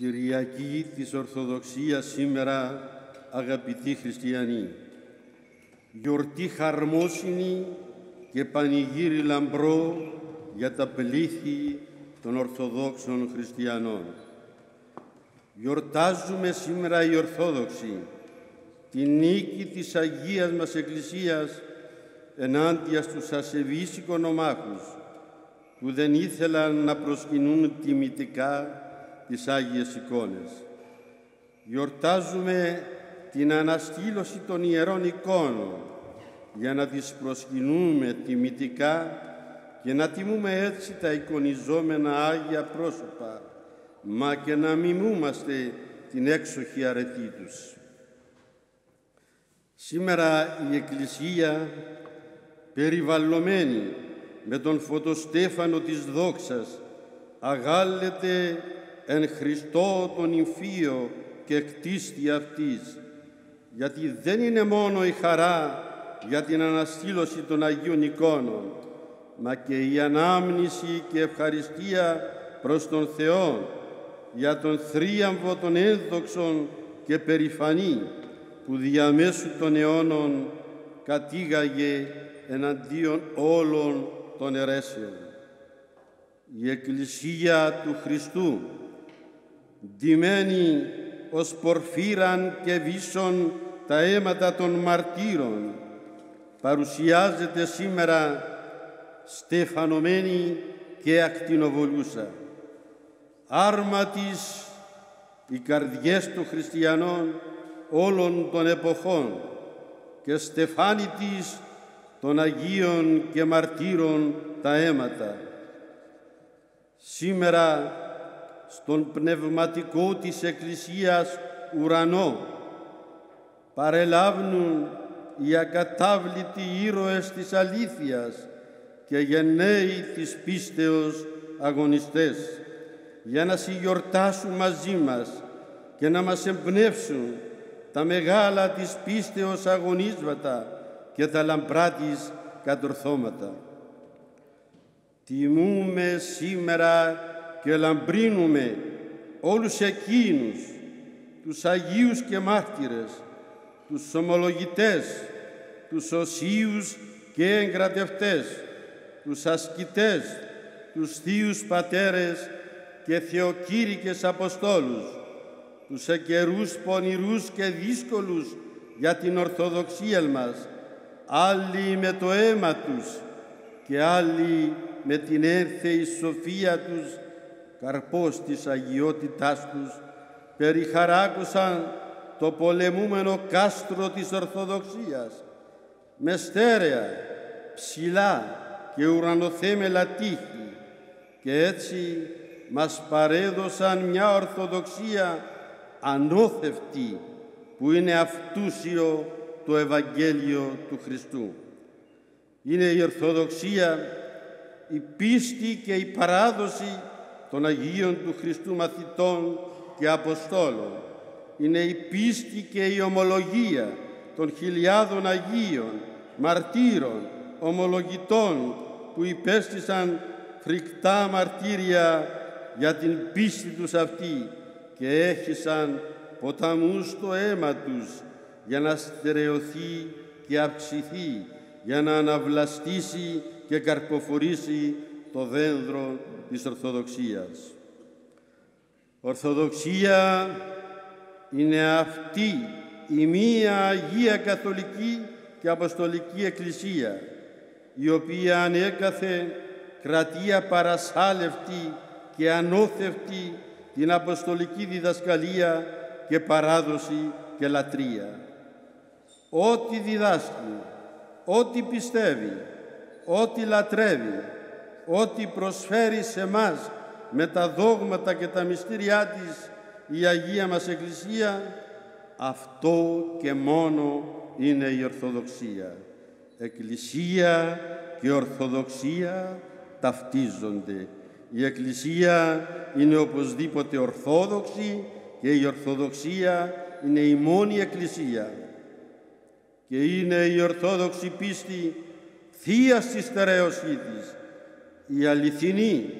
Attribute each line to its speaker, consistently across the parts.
Speaker 1: Κυριακή της Ορθοδοξίας σήμερα, αγαπητοί χριστιανοί. Γιορτή χαρμόσυνη και πανηγύρι λαμπρό για τα πλήθη των Ορθοδόξων χριστιανών. Γιορτάζουμε σήμερα οι Ορθόδοξοι τη νίκη της Αγίας μας Εκκλησίας ενάντια στους ασεβείς οικονομάχους που δεν ήθελαν να προσκυνούν τιμητικά τις Άγιες εικόνες. Γιορτάζουμε την αναστήλωση των Ιερών εικόνων για να τις προσκυνούμε τιμητικά και να τιμούμε έτσι τα εικονιζόμενα Άγια πρόσωπα, μα και να μιμούμαστε την έξοχη αρετή τους. Σήμερα η Εκκλησία, περιβαλλωμένη με τον φωτοστέφανο της δόξας, αγάλεται εν Χριστώ τον Ιμφίο και κτίστη αυτής, γιατί δεν είναι μόνο η χαρά για την αναστήλωση των Αγίων εικόνων, μα και η ανάμνηση και ευχαριστία προς τον Θεό για τον θρίαμβο των ένδοξων και περηφανή που διαμέσου των αιώνων κατήγαγε εναντίον όλων των αιρέσεων. Η Εκκλησία του Χριστού ντυμένη ως πορφύραν και βίσον τα αίματα των μαρτύρων, παρουσιάζεται σήμερα στεφανωμένη και ακτινοβολούσα. Άρμα της οι καρδιές των χριστιανών όλων των εποχών και στεφάνι της των Αγίων και Μαρτύρων τα αίματα. Σήμερα στον πνευματικό της Εκκλησίας ουρανό παρελάβουν οι ακατάβλητοι ήρωες της αλήθειας και γενναίοι της πίστεως αγωνιστές για να συγιορτάσουν μαζί μας και να μας εμπνεύσουν τα μεγάλα της πίστεως αγωνίσματα και τα λαμπρά της κατορθώματα. Τιμούμε σήμερα και λαμπρύνουμε όλους εκείνους, τους Αγίους και μάρτυρες, τους ομολογητές, τους οσίους και εγκρατευτές, τους ασκητές, τους Θείους Πατέρες και Θεοκήρυκες Αποστόλους, τους εκερούς πονηρούς και δύσκολους για την Ορθοδοξία μας, άλλοι με το αίμα τους και άλλοι με την ένθεη σοφία τους καρπός της αγιότητάς τους, περιχαράκουσαν το πολεμούμενο κάστρο της Ορθοδοξίας, με στέρεα, ψηλά και ουρανοθέμελα τείχη και έτσι μας παρέδωσαν μια Ορθοδοξία ανώθευτη που είναι αυτούσιο το Ευαγγέλιο του Χριστού. Είναι η Ορθοδοξία, η πίστη και η παράδοση των Αγίων του Χριστού μαθητών και Αποστόλων. Είναι η πίστη και η ομολογία των χιλιάδων Αγίων, μαρτύρων, ομολογητών που υπέστησαν φρικτά μαρτύρια για την πίστη τους αυτή και έχησαν ποταμούς στο αίμα τους για να στερεωθεί και αυξηθεί, για να αναβλαστήσει και καρποφορήσει το δένδρο της Ορθοδοξίας. Ορθοδοξία είναι αυτή η μία Αγία Καθολική και Αποστολική Εκκλησία, η οποία ανέκαθε κρατεία παρασάλευτη και ανώθευτη την Αποστολική διδασκαλία και παράδοση και λατρεία. Ό,τι διδάσκει, ό,τι πιστεύει, ό,τι λατρεύει, ό,τι προσφέρει σε μας με τα δόγματα και τα μυστήριά της η Αγία μας Εκκλησία, αυτό και μόνο είναι η Ορθοδοξία. Εκκλησία και Ορθοδοξία ταυτίζονται. Η Εκκλησία είναι οπωσδήποτε Ορθόδοξη και η Ορθοδοξία είναι η μόνη Εκκλησία. Και είναι η Ορθόδοξη πίστη θεία στη στερέωσή της, η αληθινή,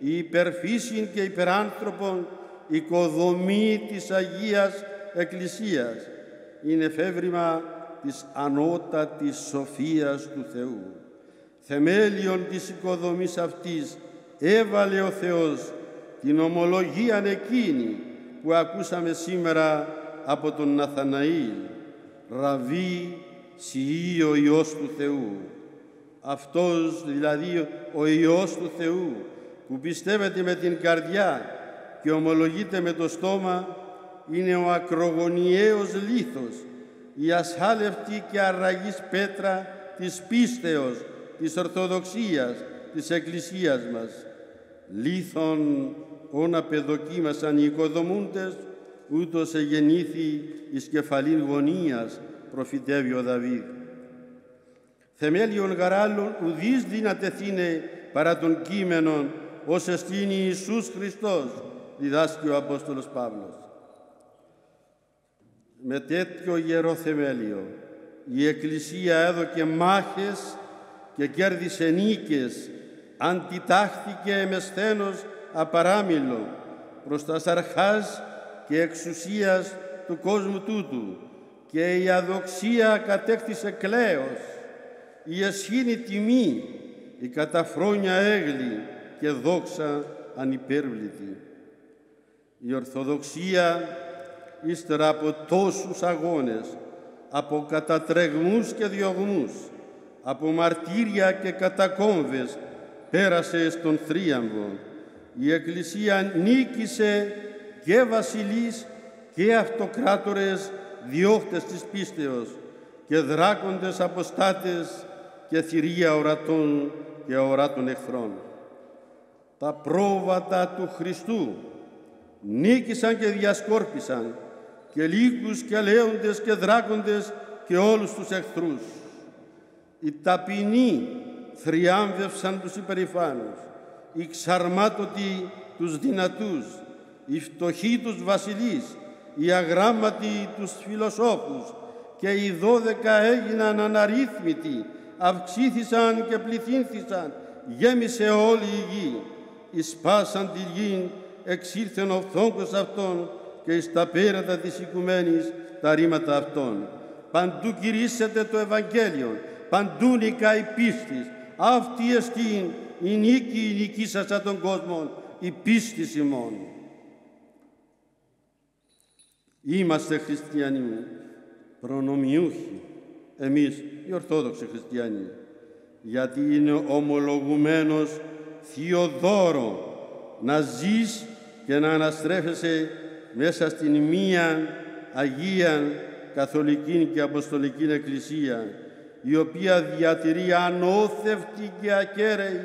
Speaker 1: η υπερφύσιν και υπεράνθρωπον οικοδομή της Αγίας Εκκλησίας. Είναι εφεύρημα της ανώτατης σοφίας του Θεού. Θεμέλιον της οικοδομής αυτής έβαλε ο Θεός την ομολογία εκείνη που ακούσαμε σήμερα από τον Ναθαναήλ. Ραβή, σιή ο Υιός του Θεού. Αυτός δηλαδή ο Υιός του Θεού που πιστεύετε με την καρδιά και ομολογείται με το στόμα είναι ο ακρογωνιαίος λίθος, η ασχάλευτη και αραγής πέτρα της πίστεως, της Ορθοδοξίας, της Εκκλησίας μας. Λίθον όνα παιδοκίμασαν οι οικοδομούντες, ούτως εγεννήθη εις κεφαλήν γωνίας, προφητεύει ο Δαβίδ. Θεμέλιον γαράλλον ουδείς δύνατεθήνε παρά των κείμενων, ως εστίνει Ιησούς Χριστός, διδάσκει ο Απόστολος Παύλος. Με τέτοιο γερό θεμέλιο η Εκκλησία έδωκε μάχες και κέρδισε νίκες, αντιτάχθηκε με σθένος απαράμιλο προς τα σαρχάς και εξουσίας του κόσμου τούτου και η αδοξία κατέκτησε κλαίος, η εσχήνη τιμή, η καταφρόνια έγλη και δόξα ανυπέρβλητη. Η Ορθοδοξία, ύστερα από τόσους αγώνες, από κατατρεγμούς και διωγμούς, από μαρτύρια και κατακόμβες, πέρασε στον θρίαμβο. Η Εκκλησία νίκησε και βασιλείς και αυτοκράτορες διώχτες της πίστεως και δράκοντες αποστάτες και θηρία ορατών και ορατών εχθρών. Τα πρόβατα του Χριστού νίκησαν και διασκόρπισαν και λύκους και λέοντες και δράκοντες και όλους τους εχθρούς. Οι ταπεινοί θριάμβευσαν τους υπερηφάνους, οι ξαρμάτωτοι τους δυνατούς, οι φτωχοί τους βασιλείς, οι αγράμματοι τους φιλοσόφους και οι δώδεκα έγιναν αναρρύθμιτοι, αυξήθησαν και πληθύνθησαν, γέμισε όλη η γη, εισπάσαν τη γη εξήλθεν ο φθόγκος αυτών και εις τα πέρατα της οικουμένης τα ρήματα αυτών. Παντού κηρύσσεται το Ευαγγέλιο, παντού νικά η πίστη. Αυτή εστίν η νίκη η νικήσασα των κόσμων, η πίστης ημών. Είμαστε χριστιανοί, προνομιούχοι, εμείς οι Ορθόδοξοι χριστιανοί, γιατί είναι ομολογουμένος θειοδόρο να ζεις και να αναστρέφεσαι μέσα στην μία Αγία Καθολική και Αποστολική Εκκλησία, η οποία διατηρεί ανώθευτη και ακέραιη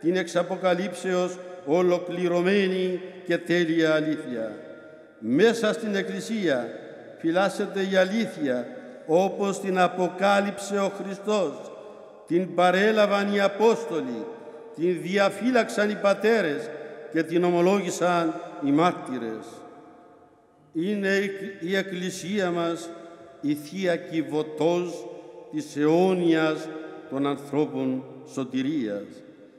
Speaker 1: την εξαποκαλύψεως ολοκληρωμένη και τέλεια αλήθεια. Μέσα στην Εκκλησία φυλάσσεται η αλήθεια όπως την αποκάλυψε ο Χριστός, την παρέλαβαν οι Απόστολοι, την διαφύλαξαν οι πατέρες και την ομολόγησαν οι μάρτυρες. Είναι η Εκκλησία μας η Θεία Κιβωτός της αιώνιας των ανθρώπων σωτηρίας.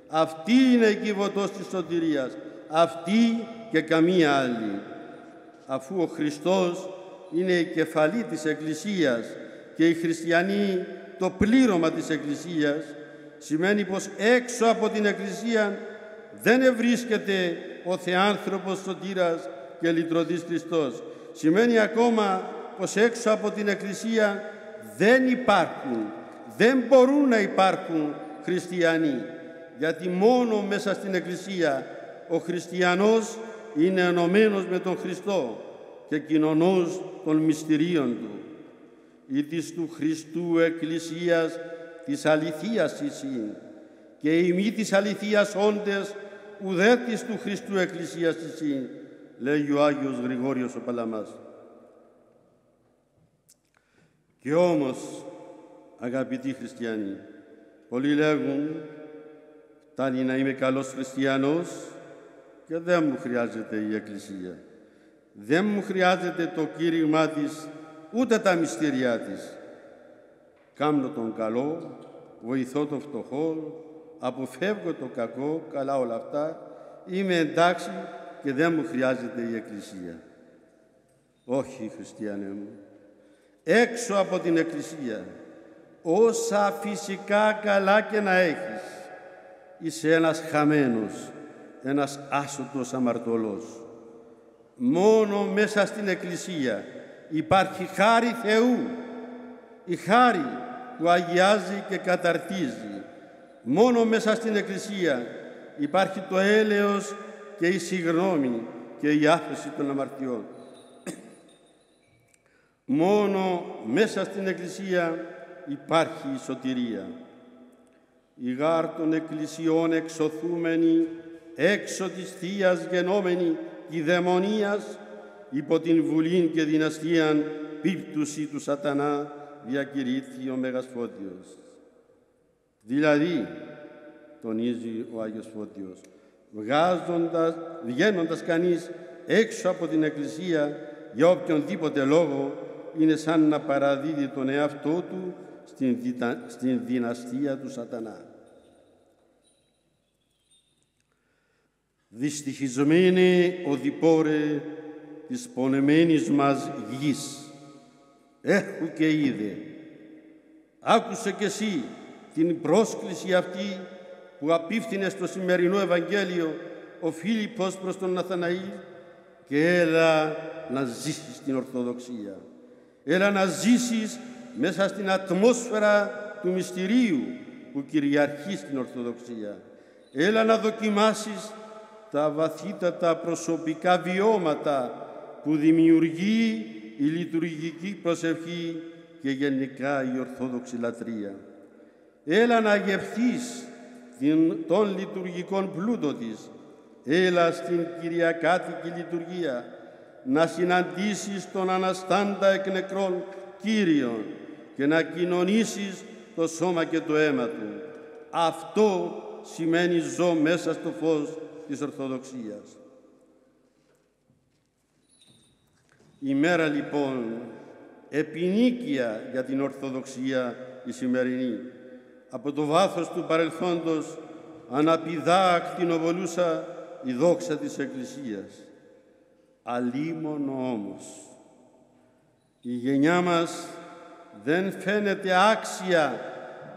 Speaker 1: Αυτή είναι η Κιβωτός της σωτηρίας, αυτή και καμία άλλη. Αφού ο Χριστός είναι η κεφαλή της Εκκλησίας και οι χριστιανοί το πλήρωμα της Εκκλησίας, σημαίνει πως έξω από την Εκκλησία δεν ευρίσκεται ο Θεάνθρωπος Σωτήρας και Λυτρωτής Χριστός. Σημαίνει ακόμα πως έξω από την Εκκλησία δεν υπάρχουν, δεν μπορούν να υπάρχουν χριστιανοί, γιατί μόνο μέσα στην Εκκλησία ο χριστιανός είναι ενωμένος με τον Χριστό και κοινωνός των μυστηρίων Του. Η της του Χριστού Εκκλησίας της αληθείας εισήν και η μη της αληθείας όντες ουδέτης του Χριστού Εκκλησίας εισήν, λέγει ο Άγιος Γρηγόριος ο Παλαμάς. Και όμως, αγαπητοί χριστιανοί, πολλοί λέγουν φτάνει να είμαι καλός χριστιανός και δεν μου χρειάζεται η Εκκλησία. Δεν μου χρειάζεται το κήρυγμά της, ούτε τα μυστήριά της. Κάμνω τον καλό, βοηθώ τον φτωχό, αποφεύγω το κακό, καλά όλα αυτά, είμαι εντάξει και δεν μου χρειάζεται η Εκκλησία. Όχι, χριστιανέ μου. Έξω από την Εκκλησία, όσα φυσικά καλά και να έχεις, είσαι ένας χαμένος, ένας άσωτος αμαρτωλός. Μόνο μέσα στην Εκκλησία υπάρχει χάρη Θεού, η χάρη που αγιάζει και καταρτίζει. Μόνο μέσα στην Εκκλησία υπάρχει το έλεος και η συγνώμη και η άφεση των αμαρτιών. Μόνο μέσα στην Εκκλησία υπάρχει η σωτηρία. Η γάρ των εκκλησιών εξωθούμενη, έξω της Θείας γενόμενη η δαιμονίας, υπό την βουλήν και δυναστείαν πίπτουση του σατανά διακηρύττει ο Μέγας Φώτιος. Δηλαδή, τονίζει ο Άγιος Φώτιος, βγάζοντας, βγαίνοντας κανείς έξω από την Εκκλησία για οποιονδήποτε λόγο, είναι σαν να παραδίδει τον εαυτό του στην, στην δυναστεία του σατανά. Δυστυχισμένη οδηπόρε της πονεμένης μας γης, έχω και είδε. Άκουσε κι εσύ την πρόσκληση αυτή που απίφθινε στο σημερινό Ευαγγέλιο ο Φίλιππος προς τον Ναθαναήλ και έλα να ζήσεις την Ορθοδοξία. Έλα να ζήσεις μέσα στην ατμόσφαιρα του μυστηρίου που κυριαρχεί στην Ορθοδοξία. Έλα να δοκιμάσεις τα βαθύτατα προσωπικά βιώματα που δημιουργεί η λειτουργική προσευχή και γενικά η Ορθόδοξη λατρεία. Έλα να γευθείς τον λειτουργικών πλούτο της. Έλα στην Κυριακάτικη λειτουργία να συναντήσεις τον Αναστάντα εκ νεκρών Κύριον και να κοινωνήσεις το σώμα και το αίμα Του. Αυτό σημαίνει ζω μέσα στο φως της Ορθοδοξίας. Η μέρα λοιπόν επινίκια για την Ορθοδοξία η σημερινή. Από το βάθος του παρελθόντος αναπηδά ακτινοβολούσα η δόξα της Εκκλησίας. Αλίμονο όμως. Η γενιά μας δεν φαίνεται άξια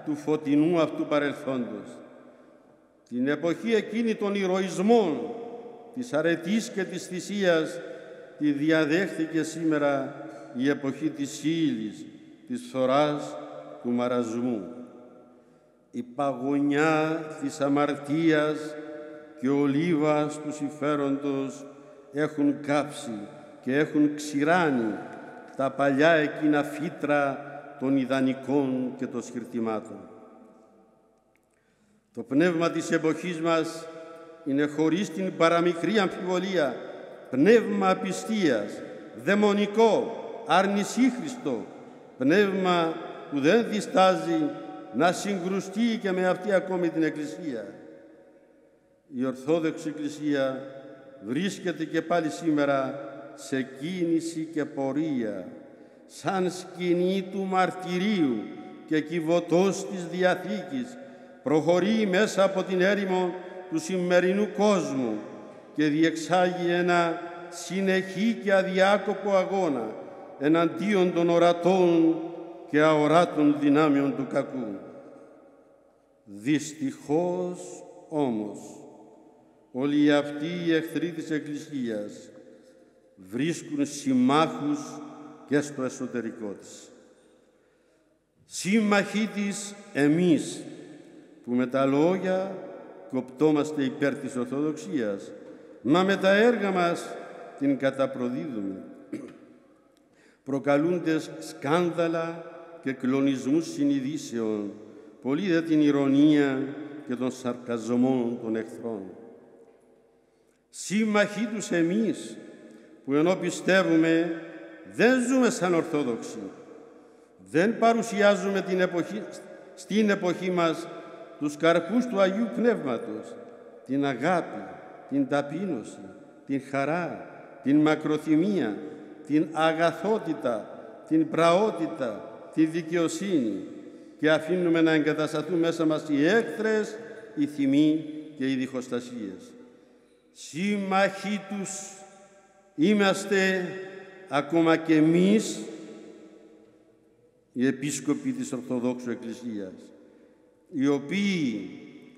Speaker 1: του φωτεινού αυτού παρελθόντος. Την εποχή εκείνη των ηρωισμών, της αρετής και της θυσίας, τη διαδέχθηκε σήμερα η εποχή της ύλης, της φθοράς, του μαρασμού. Η παγωνιά της αμαρτίας και ο λίβας του συμφέροντος έχουν κάψει και έχουν ξηράνει τα παλιά εκείνα φύτρα των ιδανικών και των σκυρτημάτων. Το πνεύμα της εποχής μας είναι χωρίς την παραμικρή αμφιβολία πνεύμα απιστίας, δαιμονικό, αρνησίχριστο, πνεύμα που δεν διστάζει να συγκρουστεί και με αυτή ακόμη την Εκκλησία. Η Ορθόδοξη Εκκλησία βρίσκεται και πάλι σήμερα σε κίνηση και πορεία, σαν σκηνή του μαρτυρίου και κυβωτός της Διαθήκης, προχωρεί μέσα από την έρημο του σημερινού κόσμου και διεξάγει ένα συνεχή και αδιάκοπο αγώνα εναντίον των ορατών και αοράτων δυνάμεων του κακού. Δυστυχώς όμως όλοι αυτοί οι εχθροί της Εκκλησίας βρίσκουν συμμάχους και στο εσωτερικό της. Σύμμαχοί της εμείς που με τα λόγια κοπτόμαστε υπέρ της Ορθοδοξίας, μα με τα έργα μας την καταπροδίδουμε, προκαλούντες σκάνδαλα και κλονισμούς συνειδήσεων, πολύ δε την ηρωνία και τον σαρκαζομό των εχθρών. Σύμμαχοί τους εμείς, που ενώ πιστεύουμε δεν ζούμε σαν Ορθόδοξοι, δεν παρουσιάζουμε την εποχή, στην εποχή μας τους καρπούς του Αγίου Πνεύματος, την αγάπη, την ταπείνωση, την χαρά, την μακροθυμία, την αγαθότητα, την πραότητα, τη δικαιοσύνη και αφήνουμε να εγκατασταθούν μέσα μας οι έκτρες, οι θυμοί και οι διχοστασίες. σύμμαχοί τους είμαστε ακόμα και εμείς οι επίσκοποι της Ορθοδόξου Εκκλησίας, οι οποίοι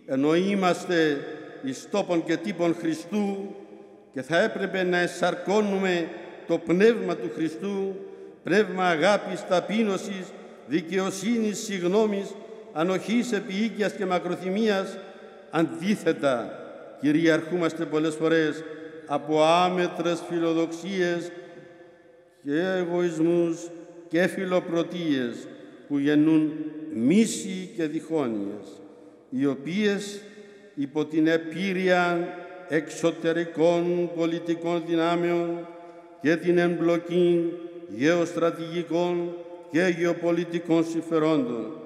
Speaker 1: ενώ είμαστε εις τόπον και τύπων Χριστού και θα έπρεπε να εσαρκώνουμε το πνεύμα του Χριστού, πνεύμα αγάπης, ταπείνωσης, δικαιοσύνης, συγνώμης, ανοχής, επιοίκειας και μακροθυμίας, αντίθετα κυριαρχούμαστε πολλές φορές από άμετρες φιλοδοξίες και εγωισμούς και φιλοπρωτείες που γεννούν μίση και διχόνοιες, οι οποίες υπό την επίρρεια εξωτερικών πολιτικών δυνάμεων και την εμπλοκή γεωστρατηγικών και γεωπολιτικών συμφερόντων,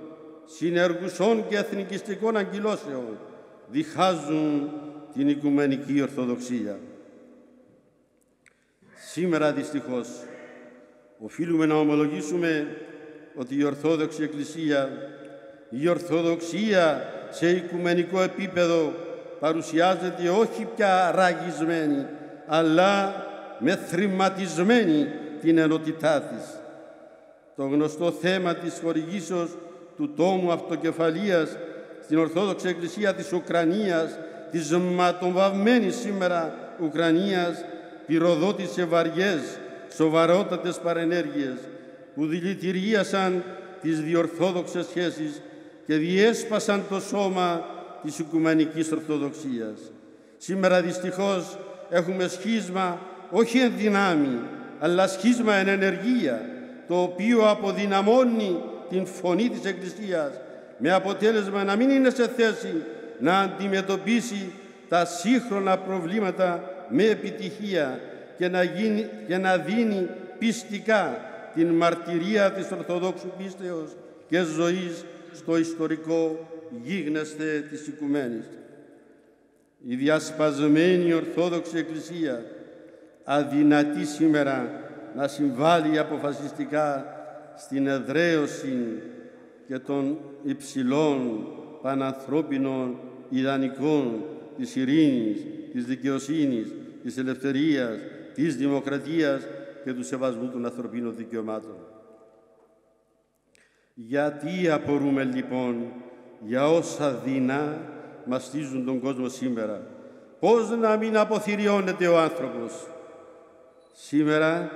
Speaker 1: συνεργουσών και εθνικιστικών αγκυλώσεων, διχάζουν την Οικουμενική Ορθοδοξία. Σήμερα δυστυχώς οφείλουμε να ομολογήσουμε ότι η Ορθόδοξη Εκκλησία, η Ορθοδοξία σε οικουμενικό επίπεδο παρουσιάζεται όχι πια ραγισμένη, αλλά με θρηματισμένη την ενότητά της. Το γνωστό θέμα της χορηγήσεως του τόμου αυτοκεφαλίας στην Ορθόδοξη Εκκλησία της Ουκρανίας, της ματοβαυμένης σήμερα Ουκρανίας, πυροδότησε βαριές, σοβαρότατες παρενέργειες που δηλητηρίασαν τις διορθόδοξες σχέσεις και διέσπασαν το σώμα της Οικουμενικής Ορθοδοξίας. Σήμερα δυστυχώς έχουμε σχίσμα όχι εν δυνάμει, αλλά σχίσμα εν ενεργεία, το οποίο αποδυναμώνει την φωνή της Εκκλησίας με αποτέλεσμα να μην είναι σε θέση να αντιμετωπίσει τα σύγχρονα προβλήματα με επιτυχία και να, γίνει, και να δίνει πιστικά την μαρτυρία της Ορθοδόξου πίστεως και ζωής στο ιστορικό γίγνεσθε της οικουμένης. Η διασπασμένη Ορθόδοξη Εκκλησία αδυνατή σήμερα να συμβάλλει αποφασιστικά στην εδραίωση και των υψηλών πανανθρώπινων ιδανικών της ειρήνης, της δικαιοσύνης, της ελευθερίας, της δημοκρατίας και του σεβασμού των ανθρωπίνων δικαιωμάτων. Γιατί απορούμε λοιπόν για όσα δεινά μαστίζουν τον κόσμο σήμερα; Πώς να μην αποθυριώνεται ο άνθρωπος; Σήμερα,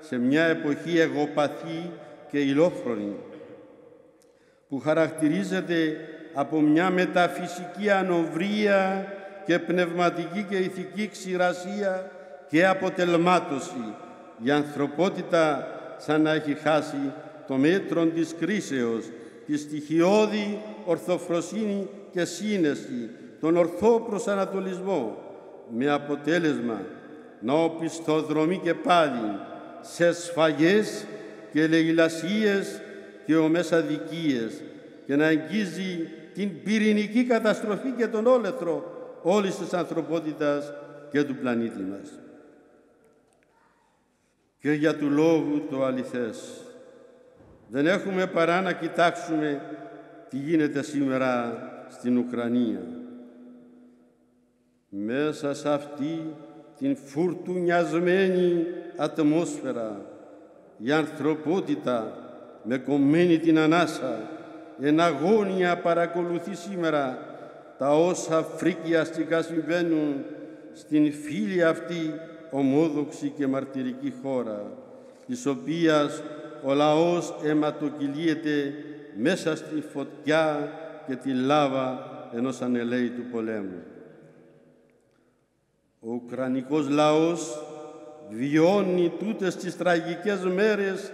Speaker 1: σε μια εποχή εγωπαθή και ηλόφρονη, που χαρακτηρίζεται από μια μεταφυσική ανοβρία και πνευματική και ηθική ξηρασία και αποτελμάτωση. Η ανθρωπότητα σαν να έχει χάσει το μέτρο της κρίσεως, της στοιχειώδη ορθοφροσύνη και σύνεση, τον ορθό προσανατολισμό, με αποτέλεσμα να οπισθοδρομεί και πάλι σε σφαγές και λαιλασίες και ομεσαδικίες και να αγγίζει την πυρηνική καταστροφή και τον όλεθρο όλης της ανθρωπότητας και του πλανήτη μας. Και για του λόγου το αληθές. Δεν έχουμε παρά να κοιτάξουμε τι γίνεται σήμερα στην Ουκρανία. Μέσα σε αυτή την φουρτουνιασμένη ατμόσφαιρα η ανθρωπότητα με κομμένη την ανάσα εν αγώνια παρακολουθεί σήμερα τα όσα φρικιαστικά συμβαίνουν στην φίλη αυτή ομόδοξη και μαρτυρική χώρα της οποίας ο λαός αιματοκυλίεται μέσα στη φωτιά και τη λάβα ενός ανελαίητου πολέμου. Ο Ουκρανικός λαός βιώνει τούτες τις τραγικές μέρες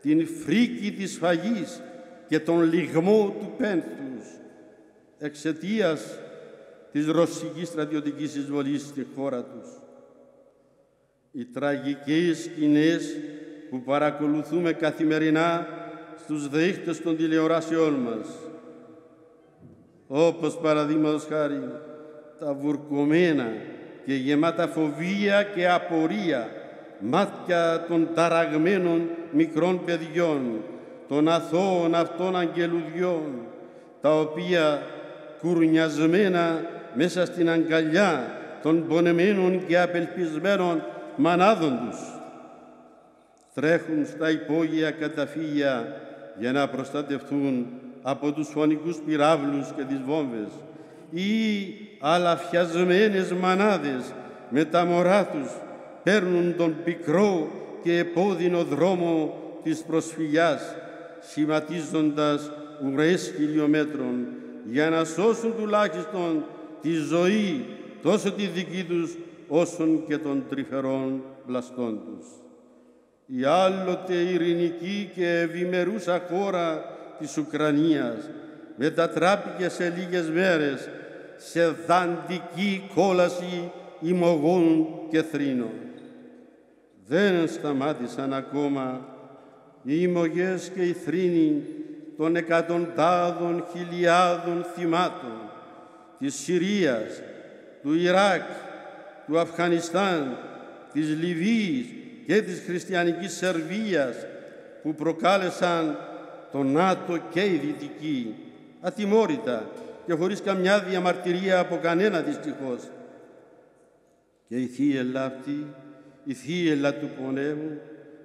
Speaker 1: την φρίκη της σφαγής και τον λιγμό του πένθους εξαιτίας της ρωσικής στρατιωτικής εισβολής στη χώρα τους. Οι τραγικές σκηνές που παρακολουθούμε καθημερινά στους δείχτες των τηλεοράσεών μας, όπως παραδείγματος χάρη τα βουρκωμένα και γεμάτα φοβία και απορία μάτια των ταραγμένων μικρών παιδιών, των αθώων αυτών αγγελουδιών, τα οποία κουρνιασμένα μέσα στην αγκαλιά των πονεμένων και απελπισμένων μανάδων τους. Τρέχουν στα υπόγεια καταφύγια για να προστατευτούν από τους φωνικούς πυράβλους και τις βόμβες ή αλαφιασμένες μανάδες με τα μωρά τους παίρνουν τον πικρό και επώδυνο δρόμο της προσφυγιάς σχηματίζοντας ουρές χιλιόμετρων για να σώσουν τουλάχιστον τη ζωή τόσο τη δική τους όσων και των τρυφερών πλαστών τους. Η άλλοτε ειρηνική και ευημερούσα χώρα της Ουκρανίας μετατράπηκε σε λίγες μέρες σε δαντική κόλαση ημωγών και θρήνων. Δεν σταμάτησαν ακόμα οι ημωγές και οι θρήνοι των εκατοντάδων χιλιάδων θυμάτων της Συρίας, του Ιράκ, του Αφγανιστάν, της Λιβύης και της χριστιανικής Σερβίας που προκάλεσαν το ΝΑΤΟ και η Δυτική, ατιμόρυτα και χωρίς καμιά διαμαρτυρία από κανένα δυστυχώς. Και η θύελα αυτή, η θύελα του πονέμου,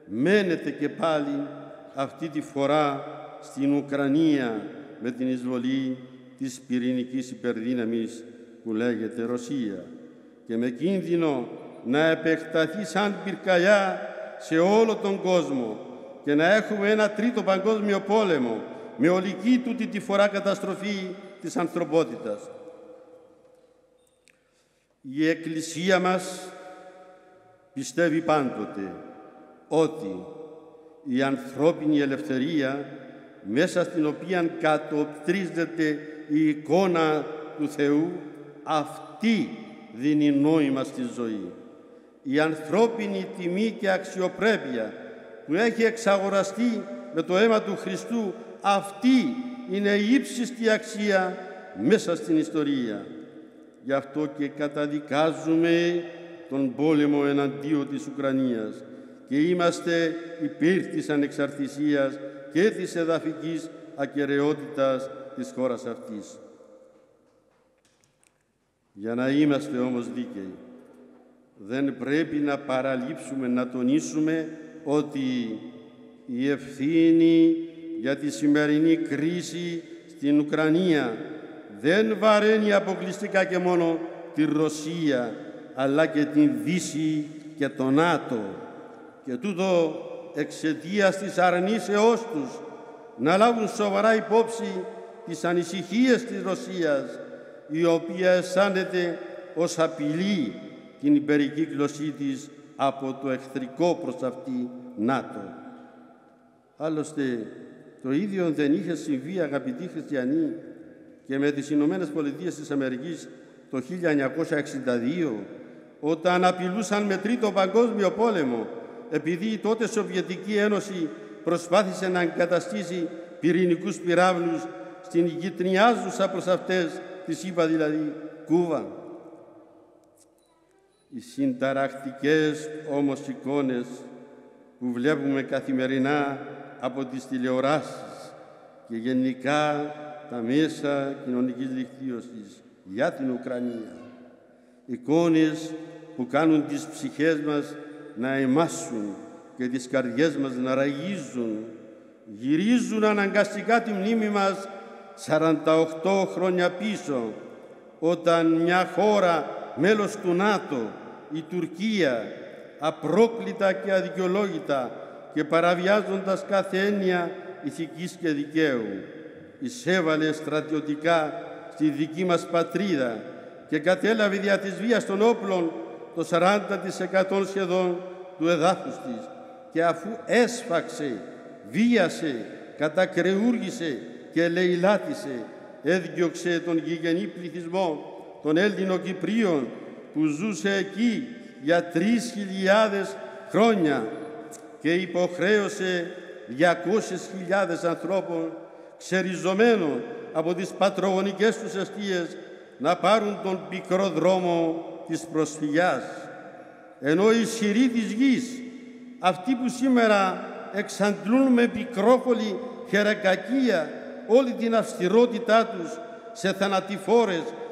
Speaker 1: μένεται και πάλι αυτή τη φορά στην Ουκρανία με την εισβολή της πυρηνικής υπερδύναμης που λέγεται Ρωσία και με κίνδυνο να επεκταθεί σαν πυρκαλιά σε όλο τον κόσμο και να έχουμε ένα τρίτο παγκόσμιο πόλεμο με ολική τούτη τη φορά καταστροφή της ανθρωπότητας. Η Εκκλησία μας πιστεύει πάντοτε ότι η ανθρώπινη ελευθερία μέσα στην οποία κατοπτρίζεται η εικόνα του Θεού αυτή δίνει νόημα στη ζωή. Η ανθρώπινη τιμή και αξιοπρέπεια που έχει εξαγοραστεί με το αίμα του Χριστού αυτή είναι η ύψιστη αξία μέσα στην ιστορία. Γι' αυτό και καταδικάζουμε τον πόλεμο εναντίον της Ουκρανίας και είμαστε υπέρ της ανεξαρτησίας και της εδαφικής ακαιρεότητας της χώρας αυτής. Για να είμαστε όμως δίκαιοι, δεν πρέπει να παραλείψουμε να τονίσουμε ότι η ευθύνη για τη σημερινή κρίση στην Ουκρανία δεν βαραίνει αποκλειστικά και μόνο τη Ρωσία, αλλά και την Δύση και το ΝΑΤΟ. Και τούτο εξαιτίας της αρνήσεώς τους να λάβουν σοβαρά υπόψη τις ανησυχίες της Ρωσίας, η οποία αισθάνεται ως απειλή την υπερικύκλωσή της από το εχθρικό προς αυτή ΝΑΤΟ. Άλλωστε, το ίδιο δεν είχε συμβεί, αγαπητοί χριστιανοί, και με τις Ηνωμένες Πολιτείες της Αμερικής το 1962, όταν απειλούσαν με τρίτο παγκόσμιο πόλεμο, επειδή η τότε Σοβιετική Ένωση προσπάθησε να εγκαταστήσει πυρηνικούς πυράβλους στην γυτνιάζουσα προς αυτές της είπα δηλαδή Κούβα. Οι συνταρακτικές όμως εικόνες που βλέπουμε καθημερινά από τις τηλεοράσεις και γενικά τα μέσα κοινωνικής δικτύωσης για την Ουκρανία. Εικόνες που κάνουν τις ψυχές μας να εμάσουν και τις καρδιές μας να ραγίζουν, γυρίζουν αναγκαστικά τη μνήμη μας 48 χρόνια πίσω, όταν μια χώρα μέλος του ΝΑΤΟ, η Τουρκία, απρόκλητα και αδικαιολόγητα και παραβιάζοντας κάθε έννοια ηθικής και δικαίου, εισέβαλε στρατιωτικά στη δική μας πατρίδα και κατέλαβε δια της βίας των όπλων το 40% σχεδόν του εδάφους της και αφού έσφαξε, βίασε, κατακρεούργησε και λαιλάτισε, έδιωξε τον γηγενή πληθυσμό των Έλληνων Κυπρίων που ζούσε εκεί για τρεις χιλιάδες χρόνια και υποχρέωσε 200.000 ανθρώπων ξεριζωμένων από τις πατρογονικές τους αιστείες να πάρουν τον πικρό δρόμο της προσφυγιάς. Ενώ οι ισχυροί της γης, αυτοί που σήμερα εξαντλούν με πικρόχολη χερακακία όλη την αυστηρότητά τους σε θανατηφόρες οικουμενικές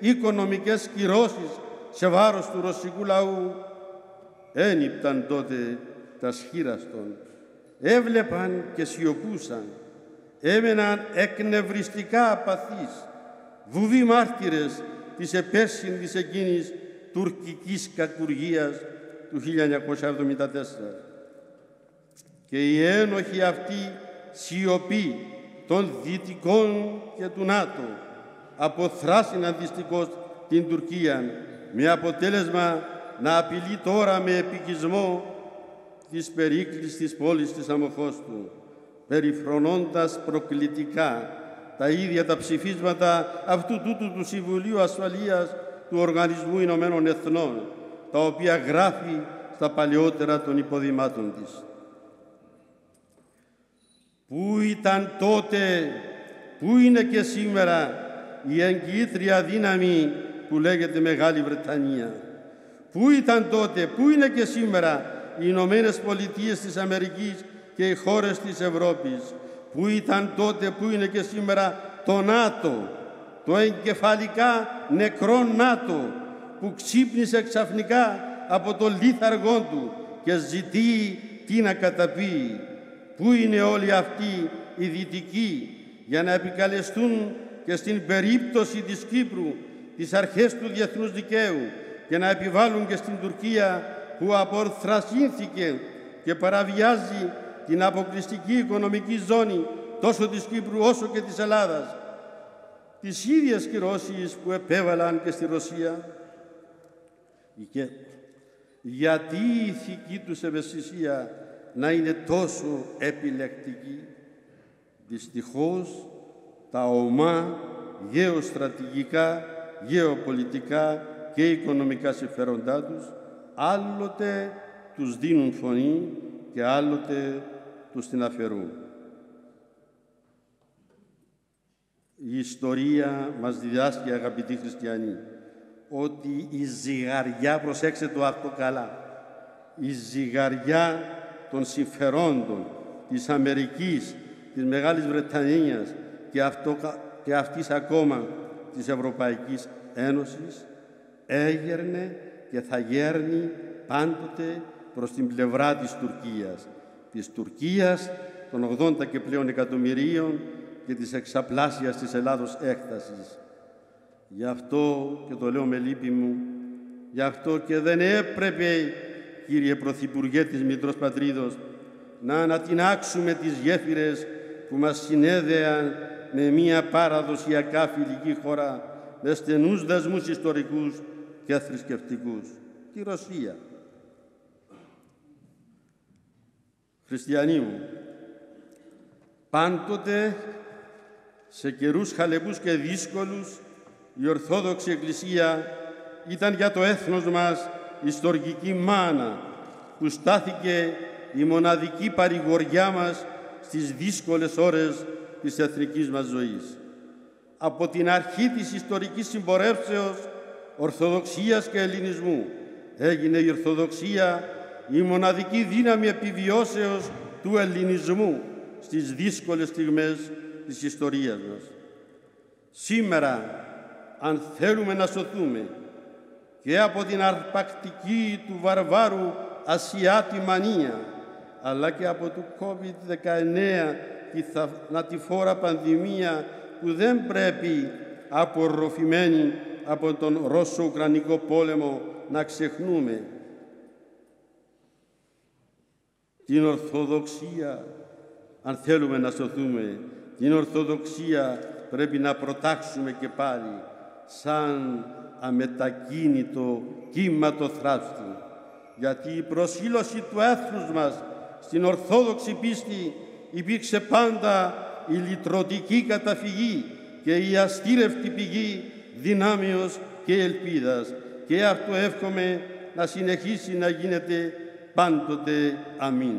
Speaker 1: οικονομικές κυρώσεις σε βάρος του ρωσικού λαού. Ένιπταν τότε τα σχήραστον, έβλεπαν και σιωπούσαν, έμεναν εκνευριστικά απαθείς, βουβοί μάρτυρες της επέσυνδης εκείνης τουρκικής κακουργίας του 1974. Και η ένοχη αυτή σιωπή των Δυτικών και του ΝΑΤΟ αποθράσιναν δυστυχώς την Τουρκία με αποτέλεσμα να απειλεί τώρα με επικισμό της περίκλησης της πόλης της Αμοχώστου, περιφρονώντας προκλητικά τα ίδια τα ψηφίσματα αυτού τούτου του Συμβουλίου Ασφαλείας του Οργανισμού Ηνωμένων Εθνών, τα οποία γράφει στα παλαιότερα των υποδημάτων της. Πού ήταν τότε, πού είναι και σήμερα η εγγυήτρια δύναμη που λέγεται Μεγάλη Βρετανία. Πού ήταν τότε, πού είναι και σήμερα οι Ηνωμένες Πολιτείες της Αμερικής και οι χώρες της Ευρώπης; Πού ήταν τότε, πού είναι και σήμερα το ΝΑΤΟ, το εγκεφαλικά νεκρό ΝΑΤΟ που ξύπνησε ξαφνικά από το λίθαργό του και ζητεί τι να καταπεί; Πού είναι όλοι αυτοί οι δυτικοί για να επικαλεστούν και στην περίπτωση της Κύπρου τις αρχές του διεθνούς δικαίου και να επιβάλλουν και στην Τουρκία που απορθρασύνθηκε και παραβιάζει την αποκλειστική οικονομική ζώνη τόσο της Κύπρου όσο και της Ελλάδας. Τις ίδιες κυρώσεις που επέβαλαν και στη Ρωσία. Και γιατί η ηθική τους ευαισθησία να είναι τόσο επιλεκτική; Δυστυχώς τα ομά γεωστρατηγικά, γεωπολιτικά και οικονομικά συμφέροντά τους άλλοτε τους δίνουν φωνή και άλλοτε τους την αφαιρούν. Η ιστορία μας διδάσκει, αγαπητοί χριστιανοί, ότι η ζυγαριά, προσέξτε το αυτό καλά, η ζυγαριά των συμφερόντων της Αμερικής, της Μεγάλης Βρετανίας και, αυτό, και αυτής ακόμα της Ευρωπαϊκής Ένωσης έγερνε και θα γέρνει πάντοτε προς την πλευρά της Τουρκίας. Της Τουρκίας των 80 και πλέον εκατομμυρίων και της εξαπλάσιας της Ελλάδος έκτασης. Γι' αυτό και το λέω με λύπη μου, γι' αυτό και δεν έπρεπε, κύριε Πρωθυπουργέ της Μητρός Πατρίδος, να ανατινάξουμε τις γέφυρες που μας συνέδεαν με μια παραδοσιακά φιλική χώρα με στενούς δεσμούς ιστορικούς και θρησκευτικούς, τη Ρωσία. Χριστιανοί μου, πάντοτε σε καιρούς χαλεπούς και δύσκολους η Ορθόδοξη Εκκλησία ήταν για το έθνος μας η στοργική μάνα που στάθηκε η μοναδική παρηγοριά μας στις δύσκολες ώρες της εθνικής μας ζωής. Από την αρχή της ιστορικής συμπορεύσεως Ορθοδοξίας και Ελληνισμού έγινε η Ορθοδοξία η μοναδική δύναμη επιβιώσεως του ελληνισμού στις δύσκολες στιγμές της ιστορίας μας. Σήμερα, αν θέλουμε να σωθούμε και από την αρπακτική του βαρβάρου Ασιάτη μανία, αλλά και από του COVID-19 τη θανατηφόρα πανδημία που δεν πρέπει απορροφημένη από τον Ρώσο-Ουκρανικό πόλεμο να ξεχνούμε. Την Ορθοδοξία αν θέλουμε να σωθούμε την Ορθοδοξία πρέπει να προτάξουμε και πάλι σαν αμετακίνητο κύματο θράστη. Γιατί η προσήλωση του έθνους μας στην Ορθόδοξη πίστη υπήρξε πάντα η λυτρωτική καταφυγή και η αστήρευτη πηγή δυνάμεως και ελπίδας και αυτό εύχομαι να συνεχίσει να γίνεται πάντοτε. Αμήν.